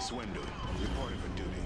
Swindle, reporting for duty.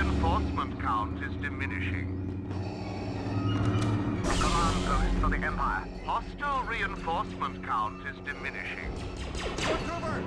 reinforcement count is diminishing. Command post for the Empire. Hostile reinforcement count is diminishing. Take cover!